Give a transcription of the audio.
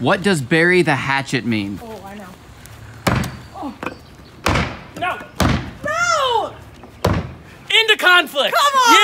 What does bury the hatchet mean? Oh, I know. Oh. No. No! Into conflict. Come on!